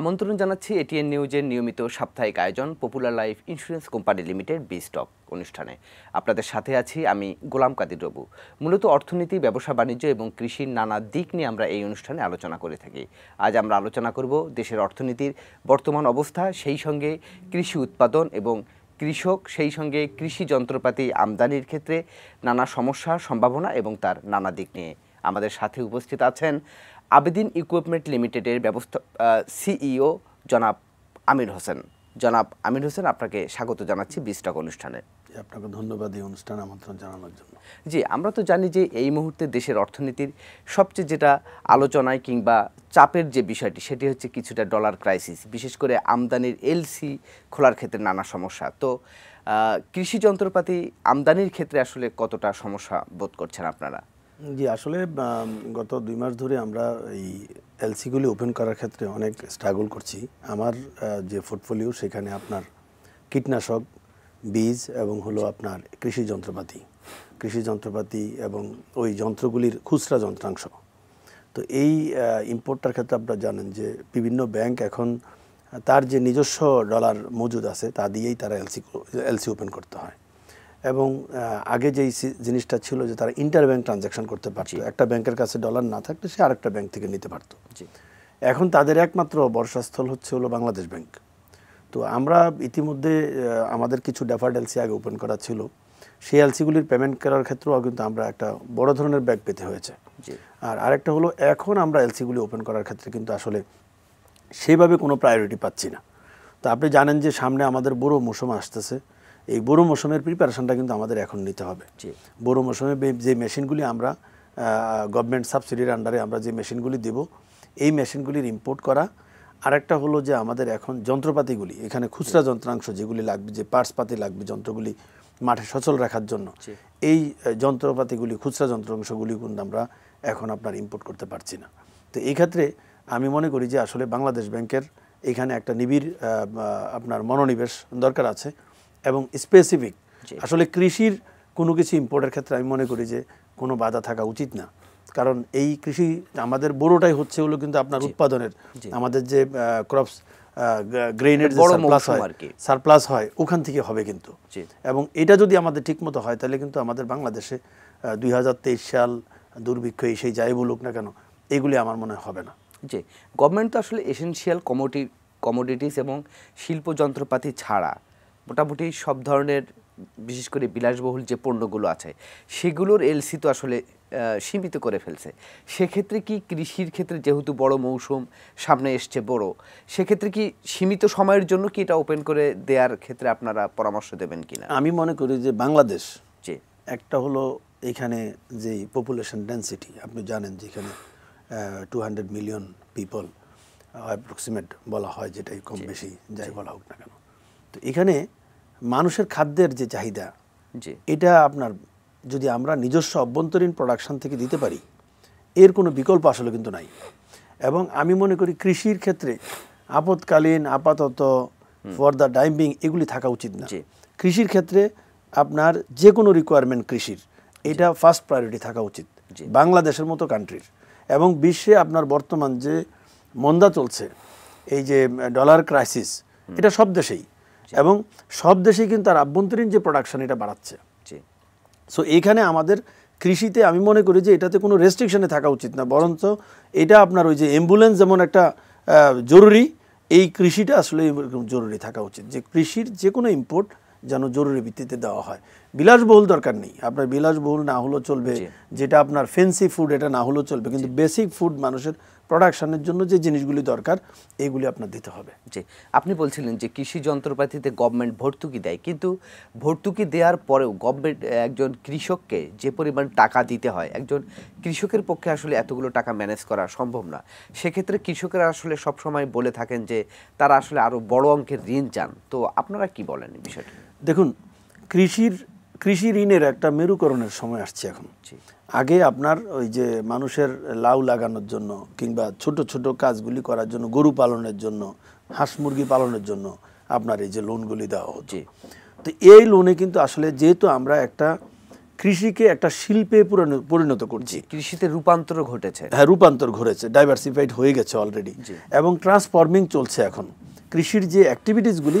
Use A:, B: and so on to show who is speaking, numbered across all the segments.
A: আমন্ত্রণ জানাচ্ছি এটিএন নিউজের নিয়মিত সাপ্তাহিক আয়োজন popular life insurance company limited বি স্টক অনুষ্ঠানে আপনাদের সাথে আছি আমি গোলাম কাদির রবু মূলত অর্থনীতি ব্যবসা বাণিজ্য এবং কৃষির নানা দিক নিয়ে আমরা এই অনুষ্ঠানে আলোচনা করে থাকি আজ আমরা আলোচনা করব দেশের অর্থনীতির বর্তমান অবস্থা সেই সঙ্গে কৃষি উৎপাদন এবং কৃষক সেই সঙ্গে কৃষি যন্ত্রপাতি আমদানির ক্ষেত্রে নানা সমস্যা সম্ভাবনা এবং তার নানা দিক নিয়ে আমাদের সাথে উপস্থিত আছেন আবেদিন ইকুইপমেন্ট লিমিটেডের ব্যবস্থা সিইও জনাব আমির হোসেন জনাব আমির হোসেন আপনাকে স্বাগত জানাচ্ছি বিস্টক অনুষ্ঠানে
B: আপনাকে ধন্যবাদ এই অনুষ্ঠান আমন্ত্রণ জানানোর জন্য
A: জি আমরা তো জানি যে এই মুহূর্তে দেশের অর্থনীতির সবচেয়ে যেটা আলোচনায় কিংবা চাপের যে বিষয়টি সেটি হচ্ছে কিছুটা ডলার ক্রাইসিস বিশেষ করে আমদানির এলসি খোলার ক্ষেত্রে নানা সমস্যা তো কৃষি যন্ত্রপাতি আমদানির ক্ষেত্রে আসলে কতটা সমস্যা বোধ করছেন আপনারা
B: জি আসলে গত দুই মাস ধরে আমরা এই এলসিগুলি ওপেন করার ক্ষেত্রে অনেক স্ট্রাগল করছি আমার যে পোর্টফোলিও সেখানে আপনার কীটনাশক বীজ এবং হলো আপনার কৃষি যন্ত্রপাতি কৃষি যন্ত্রপাতি এবং ওই যন্ত্রগুলির খুচরা যন্ত্রাংশ তো এই ইম্পোর্টটার ক্ষেত্রে আপনারা জানেন যে বিভিন্ন ব্যাংক এখন তার যে নিজস্ব ডলার মজুদ আছে তা দিয়েই তারা এলসি এলসি ওপেন করতে হয় এবং আগে যেই জিনিসটা ছিল যে তারা ইন্টারব্যাংক ট্রানজ্যাকশন করতে পারত একটা ব্যাংকের কাছে ডলার না থাকলে সে আরেকটা ব্যাংক থেকে নিতে পারত এখন তাদের একমাত্র বর্ষাস্থল হচ্ছে হলো বাংলাদেশ ব্যাংক তো আমরা ইতিমধ্যে আমাদের কিছু ডেফার্ড এলসি আগে ওপেন করা ছিল সেই এলসিগুলির পেমেন্ট করার ক্ষেত্রেও কিন্তু আমরা একটা বড় ধরনের ব্যাগ পেতে হয়েছে আর আরেকটা হলো এখন আমরা এলসিগুলি ওপেন করার ক্ষেত্রে কিন্তু আসলে সেভাবে কোনো প্রায়োরিটি পাচ্ছি না তো আপনি জানেন যে সামনে আমাদের বড় মৌসুম আসতেছে এই বোরো মৌসুমের প্রিপারেশনটা কিন্তু আমাদের এখন নিতে হবে বোরো মৌসুমে যে মেশিনগুলি আমরা গভর্নমেন্ট সাবসিডির আন্ডারে আমরা যে মেশিনগুলি দেব এই মেশিনগুলির ইম্পোর্ট করা আরেকটা হলো যে আমাদের এখন যন্ত্রপাতিগুলি এখানে খুচরা যন্ত্রাংশ যেগুলি লাগবে যে পার্টসপাতি লাগবে যন্ত্রগুলি মাঠে সচল রাখার জন্য এই যন্ত্রপাতিগুলি খুচরা যন্ত্রাংশগুলি কিন্তু আমরা এখন আপনার ইম্পোর্ট করতে পারছি না তো এই ক্ষেত্রে আমি মনে করি যে আসলে বাংলাদেশ ব্যাংকের এখানে একটা নিবিড় আপনার মনোনিবেশ দরকার আছে এবং স্পেসিফিক আসলে কৃষির কোনো কিছু ইম্পোর্টের ক্ষেত্রে আমি মনে করি যে কোনো বাধা থাকা উচিত না কারণ এই কৃষি আমাদের বড়োটাই হচ্ছে হলো কিন্তু আপনার উৎপাদনের আমাদের যে ক্রপস গ্রেনের সারপ্লাস হয় সারপ্লাস হয় ওখান থেকে হবে কিন্তু এবং এটা যদি আমাদের ঠিকমতো হয় তাহলে কিন্তু আমাদের বাংলাদেশে দুই সাল দুর্ভিক্ষ এসে যাই বলুক না কেন এগুলি আমার মনে হবে না জি
A: গভর্নমেন্ট তো আসলে এসেনশিয়াল কমোডিটিস এবং শিল্প যন্ত্রপাতি ছাড়া মোটামুটি সব ধরনের বিশেষ করে বিলাসবহুল যে পণ্যগুলো আছে সেগুলোর এলসি তো আসলে সীমিত করে ফেলছে সেক্ষেত্রে কি কৃষির ক্ষেত্রে যেহেতু বড় মৌসুম সামনে এসছে বড় সেক্ষেত্রে কি সীমিত সময়ের জন্য কি এটা ওপেন করে দেওয়ার ক্ষেত্রে আপনারা পরামর্শ দেবেন কিনা
B: আমি মনে করি যে বাংলাদেশ যে একটা হলো এখানে যে পপুলেশন ডেন্সিটি আপনি জানেন যেখানে two hundred million people approximate বলা হয় যেটাই কম বেশি যাই বলা হোক না কেন তো এখানে মানুষের খাদ্যের যে চাহিদা এটা আপনার যদি আমরা নিজস্ব অভ্যন্তরীণ প্রোডাকশন থেকে দিতে পারি এর কোনো বিকল্প আসলে কিন্তু নাই এবং আমি মনে করি কৃষির ক্ষেত্রে আপতকালীন আপাতত ফর দ্য ডাইমিং এগুলি থাকা উচিত না কৃষির ক্ষেত্রে আপনার যে কোনো রিকোয়ারমেন্ট কৃষির এটা ফার্স্ট প্রায়োরিটি থাকা উচিত বাংলাদেশের মতো কান্ট্রির এবং বিশ্বে আপনার বর্তমান যে মন্দা চলছে এই যে ডলার ক্রাইসিস এটা সব দেশেই এবং সব দেশেই কিন্তু তার আভ্যন্তরীণ যে প্রোডাকশন এটা বাড়াচ্ছে সো এইখানে আমাদের কৃষিতে আমি মনে করি যে এটাতে কোনো রেস্ট্রিকশনে থাকা উচিত না বরঞ্চ এটা আপনার ওই যে অ্যাম্বুলেন্স যেমন একটা জরুরি এই কৃষিটা আসলে জরুরি থাকা উচিত যে কৃষির যে কোনো ইম্পোর্ট যেন জরুরি ভিত্তিতে দেওয়া হয় বিলাসবহুল দরকার নেই আপনার বিলাসবহুল না হলেও চলবে যেটা আপনার ফেন্সি ফুড এটা না হলেও চলবে কিন্তু বেসিক ফুড মানুষের প্রোডাকশনের জন্য যে জিনিসগুলি দরকার এইগুলি আপনার দিতে হবে
A: জি আপনি বলছিলেন যে কৃষি যন্ত্রপাতিতে গভর্নমেন্ট ভর্তুকি দেয় কিন্তু ভর্তুকি দেওয়ার পরেও গভর্নমেন্ট একজন কৃষককে যে পরিমাণ টাকা দিতে হয় একজন কৃষকের পক্ষে আসলে এতগুলো টাকা ম্যানেজ করা সম্ভব না সেক্ষেত্রে কৃষকেরা আসলে সবসময় বলে থাকেন যে তারা আসলে আরও বড় অঙ্কের ঋণ চান তো আপনারা কি
B: বলেন বিষয়টি দেখুন কৃষির কৃষি ঋণের একটা মেরুকরণের সময় আসছে এখন আগে আপনার ওই যে মানুষের লাউ লাগানোর জন্য কিংবা ছোট ছোট কাজগুলি করার জন্য গরু পালনের জন্য হাঁস মুরগি পালনের জন্য আপনার এই যে লোনগুলি দেওয়া হচ্ছে তো এই লোনে কিন্তু আসলে যেহেতু আমরা একটা কৃষিকে একটা শিল্পে পরিণত করছি কৃষিতে রূপান্তর ঘটেছে হ্যাঁ রূপান্তর ঘটেছে ডাইভার্সিফাইড হয়ে গেছে অলরেডি এবং ট্রান্সফর্মিং চলছে এখন কৃষির যে অ্যাক্টিভিটিসগুলি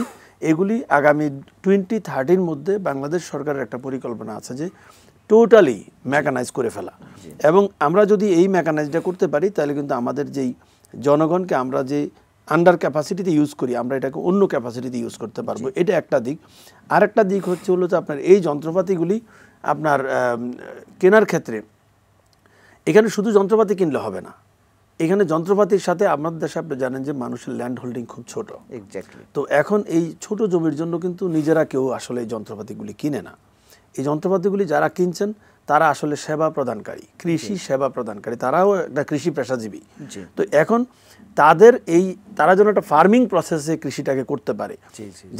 B: এগুলি আগামী টোয়েন্টি থার্টির মধ্যে বাংলাদেশ সরকারের একটা পরিকল্পনা আছে যে টোটালি মেকানাইজ করে ফেলা এবং আমরা যদি এই মেকানাইজটা করতে পারি তাহলে কিন্তু আমাদের যেই জনগণকে আমরা যে আন্ডার ক্যাপাসিটিতে ইউজ করি আমরা এটাকে অন্য ক্যাপাসিটিতে ইউজ করতে পারবো এটা একটা দিক আর একটা দিক হচ্ছে হলো যে আপনার এই যন্ত্রপাতিগুলি আপনার কেনার ক্ষেত্রে এখানে শুধু যন্ত্রপাতি কিনলে হবে না এখানে যন্ত্রপাতির সাথে আপনাদের দেশে আপনি জানেন যে মানুষের ল্যান্ড হোল্ডিং খুব ছোট এক্স্যাক্টলি তো এখন এই ছোট জমির জন্য কিন্তু নিজেরা কেউ আসলে এই যন্ত্রপাতিগুলি কিনে না এই যন্ত্রপাতিগুলি যারা কিনছেন তারা আসলে সেবা প্রদানকারী কৃষি সেবা প্রদানকারী তারাও একটা কৃষি পেশাজীবী তো এখন তাদের এই তারা যেন একটা ফার্মিং প্রসেসে কৃষিটাকে করতে পারে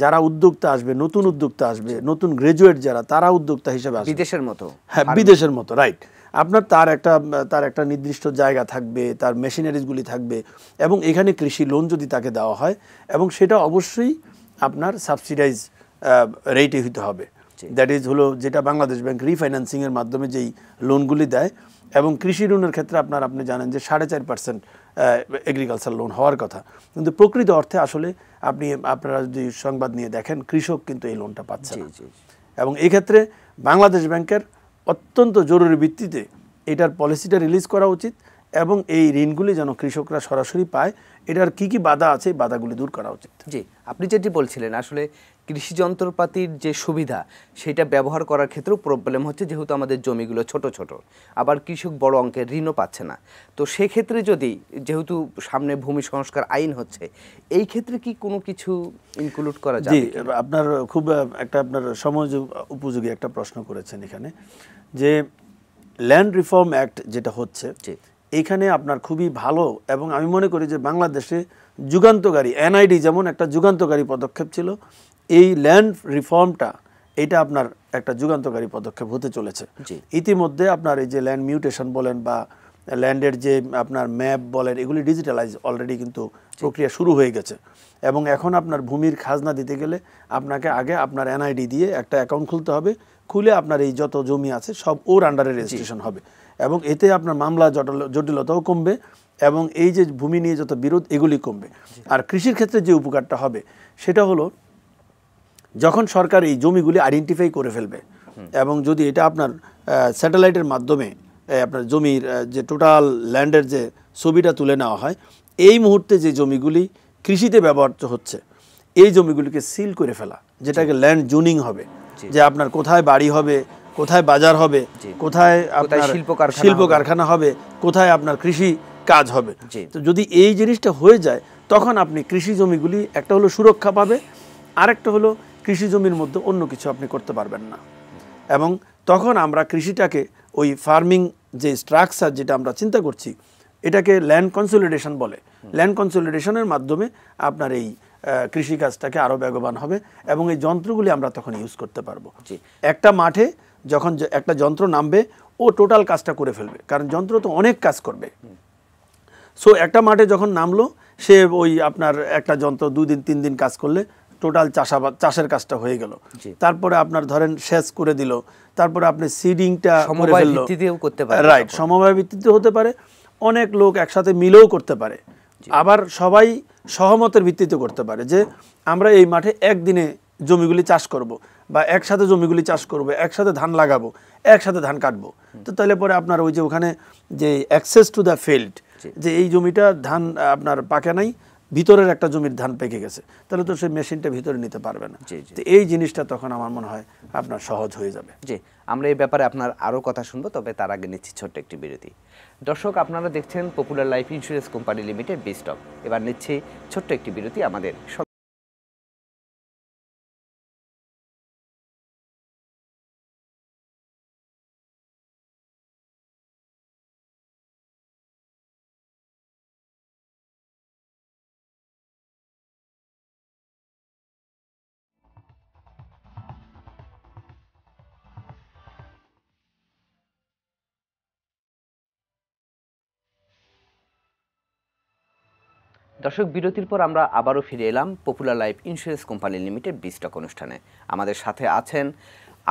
B: যারা উদ্যোক্তা আসবে নতুন উদ্যোক্তা আসবে নতুন গ্রাজুয়েট যারা তারা উদ্যোক্তা হিসেবে বিদেশের মতো হ্যাঁ বিদেশের মতো রাইট আপনার তার একটা তার একটা নির্দিষ্ট জায়গা থাকবে তার মেশিনারিজগুলি থাকবে এবং এখানে কৃষি লোন যদি তাকে দেওয়া হয় এবং সেটা অবশ্যই আপনার সাবসিডাইজ রেটে হইতে হবে দ্যাট ইজ হলো যেটা বাংলাদেশ ব্যাংক রিফাইন্যান্সিংয়ের মাধ্যমে যেই লোনগুলি দেয় এবং কৃষি ঋণের ক্ষেত্রে আপনার আপনি জানেন যে সাড়ে চার পার্সেন্ট এগ্রিকালচার লোন হওয়ার কথা কিন্তু প্রকৃত অর্থে আসলে আপনি আপনারা যদি সংবাদ নিয়ে দেখেন কৃষক কিন্তু এই লোনটা পাচ্ছে এবং এক্ষেত্রে বাংলাদেশ ব্যাংকের অত্যন্ত জরুরি ভিত্তিতে এটার পলিসিটা রিলিজ করা উচিত এবং এই ঋণগুলি যেন কৃষকরা সরাসরি পায় এটার কি কি বাধা আছে বাধাগুলি দূর করা উচিত জি
A: আপনি যেটি বলছিলেন আসলে কৃষি যন্ত্রপাতির যে সুবিধা সেটা ব্যবহার করার ক্ষেত্রেও প্রবলেম হচ্ছে যেহেতু আমাদের জমিগুলো ছোট ছোট আবার কৃষক বড় অঙ্কের ঋণও পাচ্ছে না তো সেক্ষেত্রে যদি যেহেতু সামনে
B: ভূমি সংস্কার আইন হচ্ছে এই ক্ষেত্রে কি কোনো কিছু ইনক্লুড করা যায় আপনার খুব একটা আপনার সময় উপযোগী একটা প্রশ্ন করেছেন এখানে যে ল্যান্ড রিফর্ম অ্যাক্ট যেটা হচ্ছে এখানে আপনার খুবই ভালো এবং আমি মনে করি যে বাংলাদেশে যুগান্তকারী এনআইডি যেমন একটা যুগান্তকারী পদক্ষেপ ছিল এই ল্যান্ড রিফর্মটা এটা আপনার একটা যুগান্তকারী পদক্ষেপ হতে চলেছে ইতিমধ্যে আপনার এই যে ল্যান্ড মিউটেশন বলেন বা ল্যান্ডের যে আপনার ম্যাপ বলেন এগুলি ডিজিটালাইজ অলরেডি কিন্তু প্রক্রিয়া শুরু হয়ে গেছে এবং এখন আপনার ভূমির খাজনা দিতে গেলে আপনাকে আগে আপনার এনআইডি দিয়ে একটা অ্যাকাউন্ট খুলতে হবে খুলে আপনার এই যত জমি আছে সব ওর আন্ডারে রেজিস্ট্রেশন হবে এবং এতে আপনার মামলা জটিলতাও কমবে এবং এই যে ভূমি নিয়ে যত বিরোধ এগুলি কমবে আর কৃষির ক্ষেত্রে যে উপকারটা হবে সেটা হলো যখন সরকার এই জমিগুলি আইডেন্টিফাই করে ফেলবে এবং যদি এটা আপনার স্যাটেলাইটের মাধ্যমে আপনার জমির যে টোটাল ল্যান্ডের যে ছবিটা তুলে নেওয়া হয় এই মুহূর্তে যে জমিগুলি কৃষিতে ব্যবহৃত হচ্ছে এই জমিগুলিকে সিল করে ফেলা যেটাকে ল্যান্ড জুনিং হবে যে আপনার কোথায় বাড়ি হবে কোথায় বাজার হবে কোথায় আপনার শিল্প কারখানা হবে কোথায় আপনার কৃষি কাজ হবে তো যদি এই জিনিসটা হয়ে যায় তখন আপনি কৃষি জমিগুলি একটা হলো সুরক্ষা পাবে আরেকটা হলো কৃষি জমির মধ্যে অন্য কিছু আপনি করতে পারবেন না এবং তখন আমরা কৃষিটাকে ওই ফার্মিং যে স্ট্রাকচার যেটা আমরা চিন্তা করছি এটাকে ল্যান্ড কনসোলিডেশন বলে ল্যান্ড কনসোলিডেশনের মাধ্যমে আপনার এই কৃষিকাজটাকে আরও বেগবান হবে এবং এই যন্ত্রগুলি আমরা তখন ইউজ করতে পারবো একটা মাঠে যখন একটা যন্ত্র নামবে ও টোটাল কাজটা করে ফেলবে কারণ যন্ত্র তো অনেক কাজ করবে সো একটা মাঠে যখন নামলো সে ওই আপনার একটা যন্ত্র দুদিন তিন দিন কাজ করলে টোটাল চাষাবাদ চাষের কাজটা হয়ে গেল তারপরে আপনার ধরেন সেচ করে দিল তারপরে আপনি সিডিংটা করতে পারে রাইট সমবায় ভিত্তিতে হতে পারে অনেক লোক একসাথে মিলেও করতে পারে আবার সবাই সহমতের ভিত্তিতে করতে পারে যে আমরা এই মাঠে একদিনে জমিগুলি চাষ করব বা একসাথে জমিগুলি চাষ করবো একসাথে ধান লাগাবো একসাথে ধান কাটবো তো তাহলে পরে আপনার ওই যে ওখানে যে অ্যাক্সেস টু দ্য ফিল্ড যে এই জমিটা ধান আপনার পাকে নাই ভিতরের একটা জমির ধান পেকে গেছে তাহলে তো সেই মেশিনটা ভিতরে নিতে পারবে না তো এই জিনিসটা তখন আমার মনে হয় আপনার সহজ হয়ে যাবে জি আমরা এই ব্যাপারে আপনার আরও কথা শুনবো তবে
A: তার আগে নিচ্ছি ছোট্ট একটি বিরতি দর্শক আপনারা দেখছেন popular life insurance company limited বিস্টক
B: এবার নিচ্ছি ছোট্ট একটি বিরতি আমাদের
A: দর্শক বিরতির পর আমরা আবারও ফিরে এলাম popular life insurance company limited বিস্টক অনুষ্ঠানে আমাদের সাথে আছেন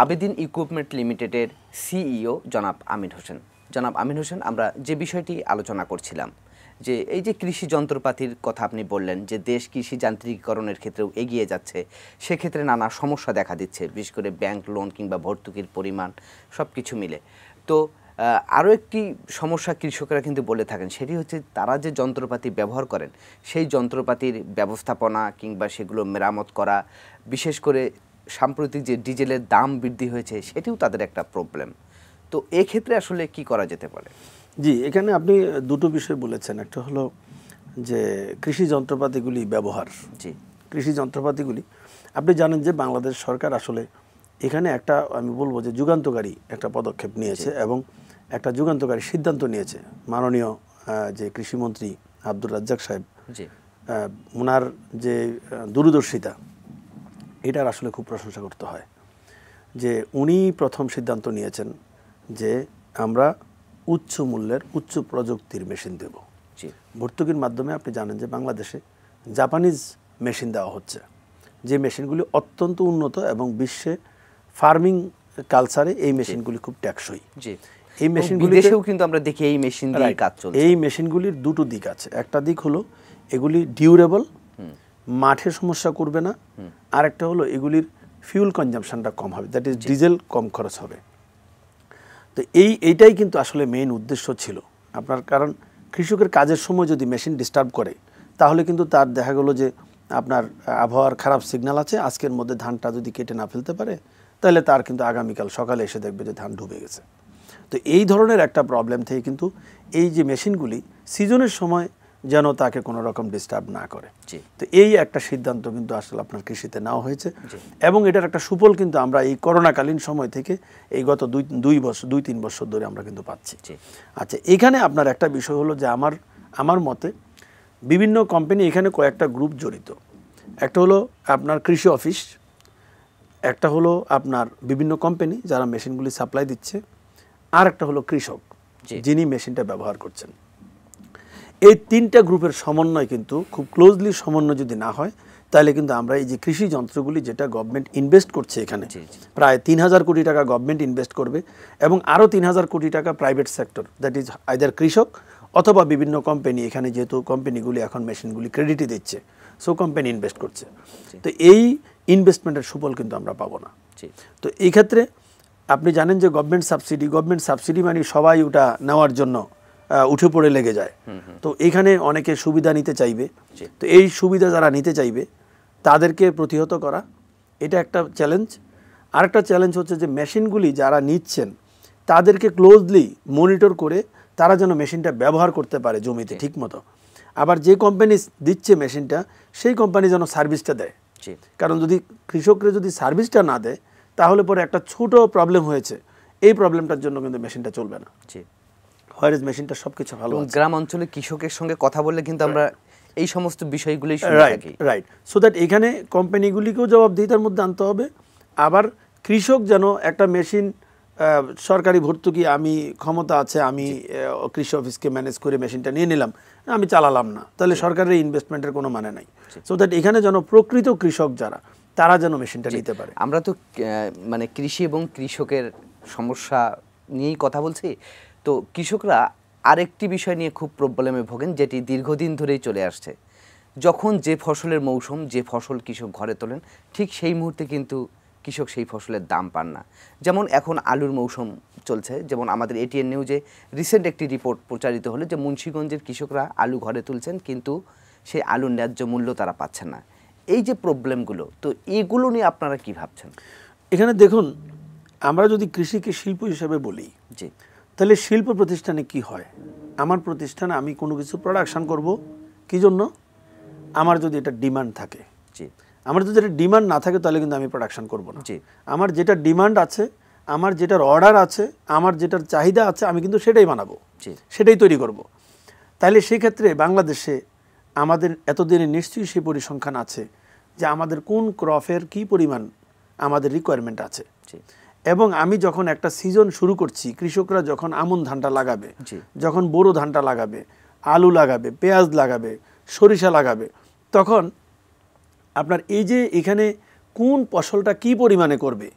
A: আবেদিন ইকুইপমেন্ট লিমিটেডের সিইও জনাব আমিন হোসেন জনাব আমিন হোসেন আমরা যে বিষয়টি আলোচনা করছিলাম যে এই যে কৃষি যন্ত্রপাতির কথা আপনি বললেন যে দেশ কৃষি যান্ত্রিকীকরণের ক্ষেত্রেও এগিয়ে যাচ্ছে সেক্ষেত্রে নানা সমস্যা দেখা দিচ্ছে বিশেষ করে ব্যাংক লোন কিংবা ভর্তুকির পরিমাণ সব কিছু মিলে তো আরও একটি সমস্যা কৃষকরা কিন্তু বলে থাকেন সেটি হচ্ছে তারা যে যন্ত্রপাতি ব্যবহার করেন সেই যন্ত্রপাতির ব্যবস্থাপনা কিংবা সেগুলো মেরামত করা বিশেষ করে সাম্প্রতিক যে ডিজেলের দাম বৃদ্ধি হয়েছে সেটিও তাদের একটা প্রবলেম তো এক্ষেত্রে
B: আসলে কি করা যেতে পারে জি এখানে আপনি দুটো বিষয় বলেছেন একটা হলো যে কৃষি যন্ত্রপাতিগুলি ব্যবহার জি কৃষি যন্ত্রপাতিগুলি আপনি জানেন যে বাংলাদেশ সরকার আসলে এখানে একটা আমি বলবো যে যুগান্তকারী একটা পদক্ষেপ নিয়েছে এবং একটা যুগান্তকারী সিদ্ধান্ত নিয়েছে মাননীয় যে কৃষিমন্ত্রী আব্দুর রাজ্জাক সাহেব ওনার যে দূরদর্শিতা এটার আসলে খুব প্রশংসা করতে হয় যে উনি প্রথম সিদ্ধান্ত নিয়েছেন যে আমরা উচ্চ মূল্যের উচ্চ প্রযুক্তির মেশিন দেব ভর্তুকির মাধ্যমে আপনি জানেন যে বাংলাদেশে জাপানিজ মেশিন দেওয়া হচ্ছে যে মেশিনগুলি অত্যন্ত উন্নত এবং বিশ্বে ফার্মিং কালচারে এই মেশিনগুলি খুব টেকসই এই মেশিনগুলি দেশেও কিন্তু আমরা দেখি
A: এই মেশিন দিয়ে কাজ
B: চলছে এই মেশিনগুলির দুটো দিক আছে একটা দিক হলো এগুলি ডিউরেবল মাঠে সমস্যা করবে না আর একটা হলো এগুলির ফিউল কনজামশনটা কম হবে দ্যাট ইজ ডিজেল কম খরচ হবে তো এই এইটাই কিন্তু আসলে মেইন উদ্দেশ্য ছিল আপনার কারণ কৃষকের কাজের সময় যদি মেশিন ডিস্টার্ব করে তাহলে কিন্তু তার দেখা গেলো যে আপনার আবহাওয়ার খারাপ সিগনাল আছে আজকের মধ্যে ধানটা যদি কেটে না ফেলতে পারে তাহলে তার কিন্তু আগামীকাল সকালে এসে দেখবে যে ধান ডুবে গেছে তো এই ধরনের একটা প্রবলেম থেকে কিন্তু এই যে মেশিনগুলি সিজনের সময় যেন তাকে কোনো রকম ডিস্টার্ব না করে তো এই একটা সিদ্ধান্ত কিন্তু আসলে আপনার কৃষিতে নেওয়া হয়েছে এবং এটার একটা সুফল কিন্তু আমরা এই করোনাকালীন সময় থেকে এই গত দুই দুই বছর দুই তিন বছর ধরে আমরা কিন্তু পাচ্ছি আচ্ছা এখানে আপনার একটা বিষয় হলো যে আমার আমার মতে বিভিন্ন কোম্পানি এখানে কয়েকটা গ্রুপ জড়িত একটা হলো আপনার কৃষি অফিস একটা হলো আপনার বিভিন্ন কোম্পানি যারা মেশিনগুলি সাপ্লাই দিচ্ছে আর একটা হলো কৃষক যিনি মেশিনটা ব্যবহার করছেন এই তিনটা গ্রুপের সমন্বয় কিন্তু খুব ক্লোজলি সমন্বয় যদি না হয় তাহলে কিন্তু আমরা এই যে কৃষি যন্ত্রগুলি যেটা গভর্নমেন্ট ইনভেস্ট করছে এখানে প্রায় তিন হাজার কোটি টাকা গভর্নমেন্ট ইনভেস্ট করবে এবং আরও তিন হাজার কোটি টাকা private sector that is either কৃষক অথবা বিভিন্ন কোম্পানি এখানে যেহেতু কোম্পানিগুলি এখন মেশিনগুলি ক্রেডিটই দিচ্ছে সো কোম্পানি ইনভেস্ট করছে তো এই ইনভেস্টমেন্টের সুফল কিন্তু আমরা পাবো না তো এই ক্ষেত্রে আপনি জানেন যে গভর্নমেন্ট সাবসিডি গভর্নমেন্ট সাবসিডি মানে সবাই ওটা নেওয়ার জন্য উঠে পড়ে লেগে যায় তো এখানে অনেকে সুবিধা নিতে চাইবে তো এই সুবিধা যারা নিতে চাইবে তাদেরকে প্রতিহত করা এটা একটা চ্যালেঞ্জ আরেকটা চ্যালেঞ্জ হচ্ছে যে মেশিনগুলি যারা নিচ্ছেন তাদেরকে ক্লোজলি মনিটর করে তারা যেন মেশিনটা ব্যবহার করতে পারে জমিতে ঠিকমতো আবার যে কোম্পানি দিচ্ছে মেশিনটা সেই কোম্পানি যেন সার্ভিসটা দেয় কারণ যদি কৃষকরা যদি সার্ভিসটা না দেয় তাহলে পরে একটা ছোট প্রবলেম হয়েছে এই প্রবলেমটার জন্য কিন্তু মেশিনটা চলবে না জি হোয়ার ইজ মেশিনটা কিছু ভালো গ্রাম অঞ্চলে কৃষকের সঙ্গে কথা বললে কিন্তু আমরা এই সমস্ত বিষয়গুলি রাইট রাইট সো দ্যাট এখানে কোম্পানিগুলিকেও জবাবদিহিতার মধ্যে আনতে হবে আবার কৃষক যেন একটা মেশিন সরকারি ভর্তুকি আমি ক্ষমতা আছে আমি কৃষি অফিসকে ম্যানেজ করে মেশিনটা নিয়ে নিলাম আমি চালালাম না তাহলে সরকারের ইনভেস্টমেন্টের কোনো মানে নাই সো দ্যাট এখানে যেন প্রকৃত কৃষক যারা তারা যেন মেশিনটা নিতে
A: পারে আমরা তো মানে কৃষি এবং কৃষকের সমস্যা নিয়েই কথা বলছি তো কৃষকরা আরেকটি বিষয় নিয়ে খুব প্রবলেমে ভোগেন যেটি দীর্ঘদিন ধরেই চলে আসছে যখন যে ফসলের মৌসুম যে ফসল কৃষক ঘরে তোলেন ঠিক সেই মুহূর্তে কিন্তু কৃষক সেই ফসলের দাম পান না যেমন এখন আলুর মৌসুম চলছে যেমন আমাদের এটিএন নিউজে রিসেন্ট একটি রিপোর্ট প্রচারিত হলো যে মুন্সীগঞ্জের কৃষকরা আলু ঘরে তুলছেন কিন্তু সেই আলুর ন্যায্য মূল্য তারা পাচ্ছেন না এই যে প্রবলেমগুলো তো এগুলো নিয়ে আপনারা কি
B: ভাবছেন এখানে দেখুন আমরা যদি কৃষিকে শিল্প হিসেবে বলি যে তাহলে শিল্প প্রতিষ্ঠানে কি হয় আমার প্রতিষ্ঠানে আমি কোনো কিছু প্রোডাকশান করব কি জন্য আমার যদি এটা ডিমান্ড থাকে জি আমার যদি এটা ডিমান্ড না থাকে তাহলে কিন্তু আমি প্রোডাকশান করব না জি আমার যেটা ডিমান্ড আছে আমার যেটার অর্ডার আছে আমার যেটার চাহিদা আছে আমি কিন্তু সেটাই বানাবো সেটাই তৈরি করব। তাহলে সেক্ষেত্রে বাংলাদেশে আমাদের এতদিনে নিশ্চয়ই সেই পরিসংখ্যান আছে যে আমাদের কোন ক্রপের কি পরিমাণ আমাদের রিকোয়ারমেন্ট আছে এবং আমি যখন একটা সিজন শুরু করছি কৃষকরা যখন আমন ধানটা লাগাবে যখন বোরো ধানটা লাগাবে আলু লাগাবে পেঁয়াজ লাগাবে সরিষা লাগাবে তখন আপনার এই যে এখানে কোন ফসলটা কি পরিমাণে করবে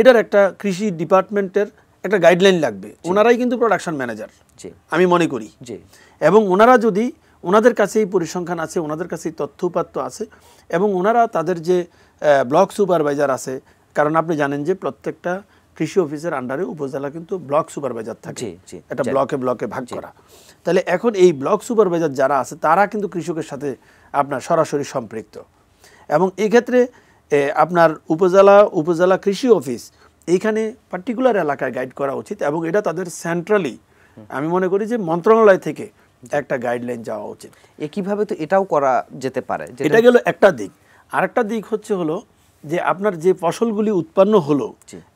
B: এটার একটা কৃষি ডিপার্টমেন্টের একটা গাইডলাইন লাগবে ওনারাই কিন্তু প্রোডাকশন ম্যানেজার আমি মনে করি এবং ওনারা যদি ওনাদের কাছেই পরিসংখ্যান আছে ওনাদের কাছেই তথ্য উপাত্য আছে এবং ওনারা তাদের যে ব্লক সুপারভাইজার আছে কারণ আপনি জানেন যে প্রত্যেকটা কৃষি অফিসের আন্ডারে উপজেলা কিন্তু ব্লক সুপারভাইজার থাকে এটা ব্লকে ব্লকে ভাগ করা তাহলে এখন এই ব্লক সুপারভাইজার যারা আছে তারা কিন্তু কৃষকের সাথে আপনার সরাসরি সম্পৃক্ত এবং এক্ষেত্রে আপনার উপজেলা উপজেলা কৃষি অফিস এইখানে পার্টিকুলার এলাকায় গাইড করা উচিত এবং এটা তাদের সেন্ট্রালি আমি মনে করি যে মন্ত্রণালয় থেকে একটা গাইডলাইন যাওয়া উচিত একইভাবে তো এটাও করা যেতে পারে এটা গেল একটা দিক আরেকটা দিক হচ্ছে হলো যে আপনার যে ফসলগুলি উৎপন্ন হলো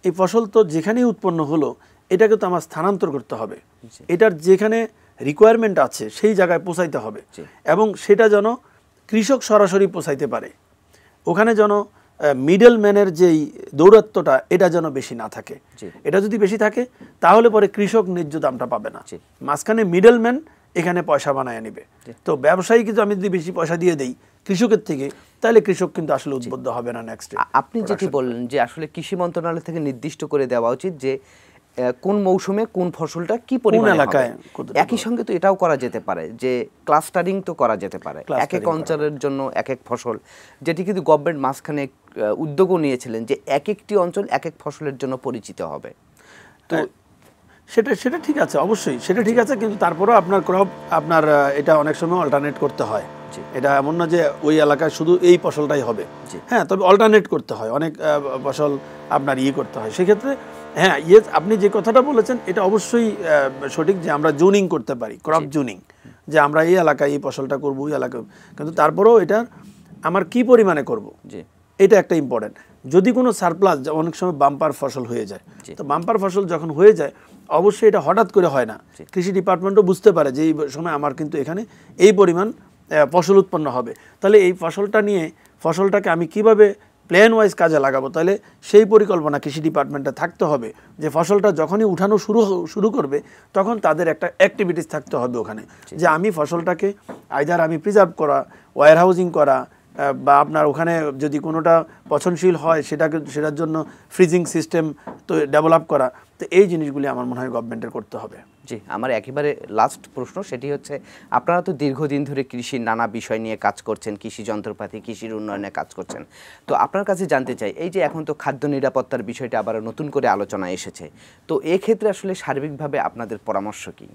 B: এই ফসল তো যেখানেই উৎপন্ন হলো এটাকে তো আমার স্থানান্তর করতে হবে এটার যেখানে রিকোয়ারমেন্ট আছে সেই জায়গায় পোষাইতে হবে এবং সেটা যেন কৃষক সরাসরি পোষাইতে পারে ওখানে যেন মিডল ম্যানের যেই দৌরাত্বটা এটা যেন বেশি না থাকে এটা যদি বেশি থাকে তাহলে পরে কৃষক ন্যায্য দামটা পাবে না মাঝখানে মিডল ম্যান এখানে পয়সা বানায় নেবে তো ব্যবসায়ী কিন্তু আমি যদি বেশি পয়সা দিয়ে দেই কৃষকের থেকে তাহলে কৃষক কিন্তু আসলে উদ্বুদ্ধ হবে না নেক্সট আপনি যেটি
A: বললেন যে আসলে কৃষি মন্ত্রণালয় থেকে নির্দিষ্ট করে দেওয়া উচিত যে কোন মৌসুমে কোন ফসলটা কি পরিমাণ এলাকায় একই সঙ্গে তো এটাও করা যেতে পারে যে ক্লাস্টারিং তো করা যেতে পারে এক এক অঞ্চলের জন্য এক এক ফসল যেটি কিন্তু গভর্নমেন্ট মাঝখানে উদ্যোগও নিয়েছিলেন
B: যে এক একটি অঞ্চল এক এক ফসলের জন্য পরিচিত হবে তো সেটা সেটা ঠিক আছে অবশ্যই সেটা ঠিক আছে কিন্তু তারপরেও আপনার ক্রপ আপনার এটা অনেক সময় অল্টারনেট করতে হয় এটা এমন না যে ওই এলাকায় শুধু এই ফসলটাই হবে হ্যাঁ তবে অল্টারনেট করতে হয় অনেক ফসল আপনার ইয়ে করতে হয় সেক্ষেত্রে হ্যাঁ ইয়ে আপনি যে কথাটা বলেছেন এটা অবশ্যই সঠিক যে আমরা জুনিং করতে পারি ক্রপ জুনিং যে আমরা এই এলাকায় এই ফসলটা করবো ওই এলাকায় কিন্তু তারপরেও এটা আমার কি পরিমাণে করব এটা একটা ইম্পর্টেন্ট যদি কোনো সারপ্লাস অনেক সময় বাম্পার ফসল হয়ে যায় তো বাম্পার ফসল যখন হয়ে যায় অবশ্যই এটা হঠাৎ করে হয় না কৃষি ডিপার্টমেন্টও বুঝতে পারে যে এই সময় আমার কিন্তু এখানে এই পরিমাণ ফসল উৎপন্ন হবে তাহলে এই ফসলটা নিয়ে ফসলটাকে আমি কিভাবে প্ল্যান ওয়াইজ কাজে লাগাবো তাহলে সেই পরিকল্পনা কৃষি ডিপার্টমেন্টে থাকতে হবে যে ফসলটা যখনই উঠানো শুরু শুরু করবে তখন তাদের একটা অ্যাক্টিভিটিস থাকতে হবে ওখানে যে আমি ফসলটাকে আইদার আমি প্রিজার্ভ করা ওয়ার হাউজিং করা বা আপনার ওখানে যদি কোনোটা পছনশীল হয় সেটাকে সেটার জন্য ফ্রিজিং সিস্টেম তো ডেভেলপ করা তো এই জিনিসগুলি আমার মনে হয় গভর্নমেন্টের করতে
A: হবে জি আমার একেবারে লাস্ট প্রশ্ন সেটি হচ্ছে আপনারা তো দীর্ঘদিন ধরে কৃষির নানা বিষয় নিয়ে কাজ করছেন কৃষি যন্ত্রপাতি কৃষির উন্নয়নে কাজ করছেন তো আপনার কাছে জানতে চাই এই যে এখন তো খাদ্য নিরাপত্তার বিষয়টা আবার নতুন করে আলোচনা এসেছে তো এক্ষেত্রে আসলে সার্বিকভাবে আপনাদের
B: পরামর্শ কী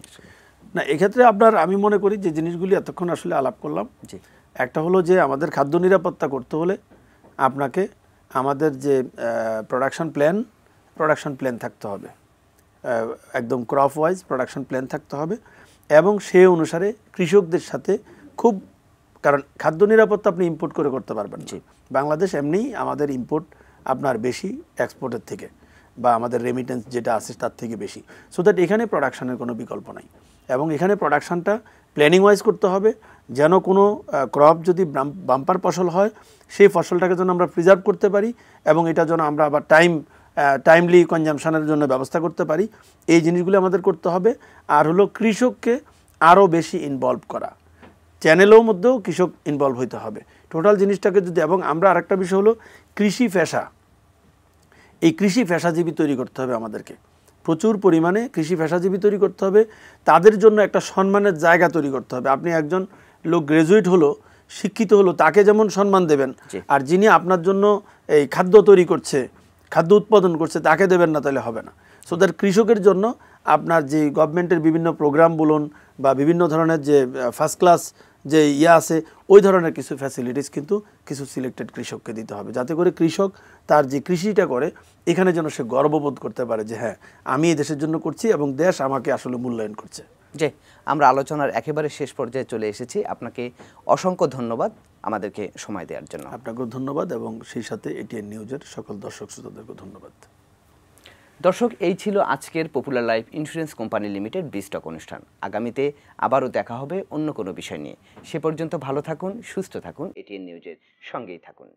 B: না এক্ষেত্রে আপনার আমি মনে করি যে জিনিসগুলি এতক্ষণ আসলে আলাপ করলাম জি একটা হলো যে আমাদের খাদ্য নিরাপত্তা করতে হলে আপনাকে আমাদের যে প্রোডাকশন প্ল্যান প্রোডাকশন প্ল্যান থাকতে হবে একদম ক্রপ ওয়াইজ প্রোডাকশন প্ল্যান থাকতে হবে এবং সে অনুসারে কৃষকদের সাথে খুব কারণ খাদ্য নিরাপত্তা আপনি ইম্পোর্ট করে করতে পারবেন জি বাংলাদেশ এমনিই আমাদের ইম্পোর্ট আপনার বেশি এক্সপোর্টের থেকে বা আমাদের রেমিটেন্স যেটা আছে তার থেকে বেশি সো দ্যাট এখানে প্রোডাকশানের কোনো বিকল্প নাই এবং এখানে প্রোডাকশানটা প্ল্যানিং ওয়াইজ করতে হবে যেন কোনো ক্রপ যদি বাম্পার ফসল হয় সেই ফসলটাকে যেন আমরা প্রিজার্ভ করতে পারি এবং এটা যেন আমরা আবার টাইম টাইমলি কনজামশানের জন্য ব্যবস্থা করতে পারি এই জিনিসগুলো আমাদের করতে হবে আর হলো কৃষককে আরও বেশি ইনভলভ করা চ্যানেলেও মধ্যেও কৃষক ইনভলভ হইতে হবে টোটাল জিনিসটাকে যদি এবং আমরা আরেকটা বিষয় হলো কৃষি পেশা এই কৃষি পেশাজীবী তৈরি করতে হবে আমাদেরকে প্রচুর পরিমাণে কৃষি পেশাজীবী তৈরি করতে হবে তাদের জন্য একটা সম্মানের জায়গা তৈরি করতে হবে আপনি একজন লোক গ্রাজুয়েট হলো শিক্ষিত হলো তাকে যেমন সম্মান দেবেন আর যিনি আপনার জন্য এই খাদ্য তৈরি করছে খাদ্য উৎপাদন করছে তাকে দেবেন না তাহলে হবে না সো দ্যাট কৃষকের জন্য আপনার যে গভর্নমেন্টের বিভিন্ন প্রোগ্রাম বলুন বা বিভিন্ন ধরনের যে ফার্স্ট ক্লাস যে ইয়া আছে ওই ধরনের কিছু ফ্যাসিলিটিস কিন্তু কিছু সিলেক্টেড কৃষককে দিতে হবে যাতে করে কৃষক তার যে কৃষিটা করে এখানে যেন সে গর্ববোধ করতে পারে যে হ্যাঁ আমি এই দেশের জন্য করছি এবং দেশ আমাকে আসলে মূল্যায়ন করছে
A: যে আমরা আলোচনার একেবারে শেষ পর্যায়ে চলে এসেছি আপনাকে অসংখ্য ধন্যবাদ আমাদেরকে সময় দেওয়ার জন্য আপনাকেও ধন্যবাদ এবং সেই সাথে এটিএন নিউজের সকল
B: দর্শক শ্রোতাদেরকেও ধন্যবাদ
A: দর্শক এই ছিল আজকের popular life insurance company limited বিস্টক অনুষ্ঠান আগামীতে আবারও দেখা হবে অন্য কোনো বিষয় নিয়ে সে পর্যন্ত ভালো থাকুন সুস্থ থাকুন এটিএন নিউজের সঙ্গেই থাকুন